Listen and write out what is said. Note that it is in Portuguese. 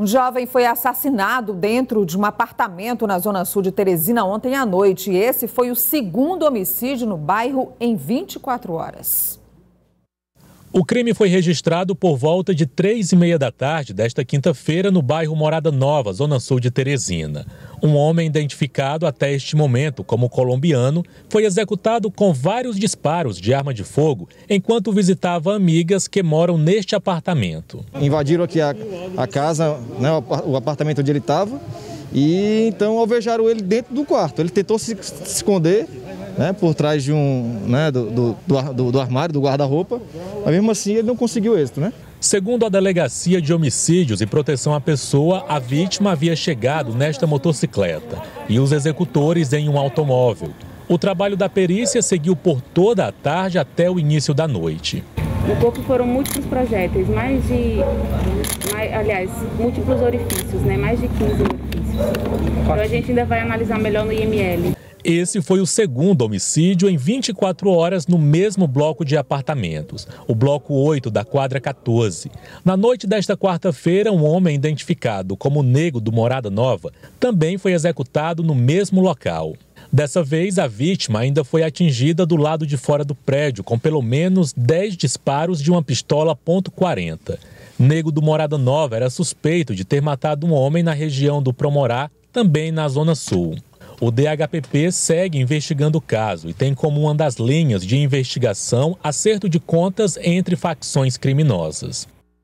Um jovem foi assassinado dentro de um apartamento na zona sul de Teresina ontem à noite. E esse foi o segundo homicídio no bairro em 24 horas. O crime foi registrado por volta de três e meia da tarde desta quinta-feira no bairro Morada Nova, zona sul de Teresina. Um homem identificado até este momento como colombiano foi executado com vários disparos de arma de fogo enquanto visitava amigas que moram neste apartamento. Invadiram aqui a, a casa, né, o apartamento onde ele estava, e então alvejaram ele dentro do quarto. Ele tentou se esconder né, por trás de um, né, do, do, do, do armário, do guarda-roupa, mas mesmo assim ele não conseguiu êxito, né? Segundo a Delegacia de Homicídios e Proteção à Pessoa, a vítima havia chegado nesta motocicleta e os executores em um automóvel. O trabalho da perícia seguiu por toda a tarde até o início da noite. No corpo foram múltiplos projéteis, mais de. Mais, aliás, múltiplos orifícios, né? Mais de 15 orifícios. Então a gente ainda vai analisar melhor no IML. Esse foi o segundo homicídio em 24 horas no mesmo bloco de apartamentos, o bloco 8 da quadra 14. Na noite desta quarta-feira, um homem identificado como Nego do Morada Nova também foi executado no mesmo local. Dessa vez, a vítima ainda foi atingida do lado de fora do prédio, com pelo menos 10 disparos de uma pistola .40. Nego do Morada Nova era suspeito de ter matado um homem na região do Promorá, também na Zona Sul. O DHPP segue investigando o caso e tem como uma das linhas de investigação acerto de contas entre facções criminosas.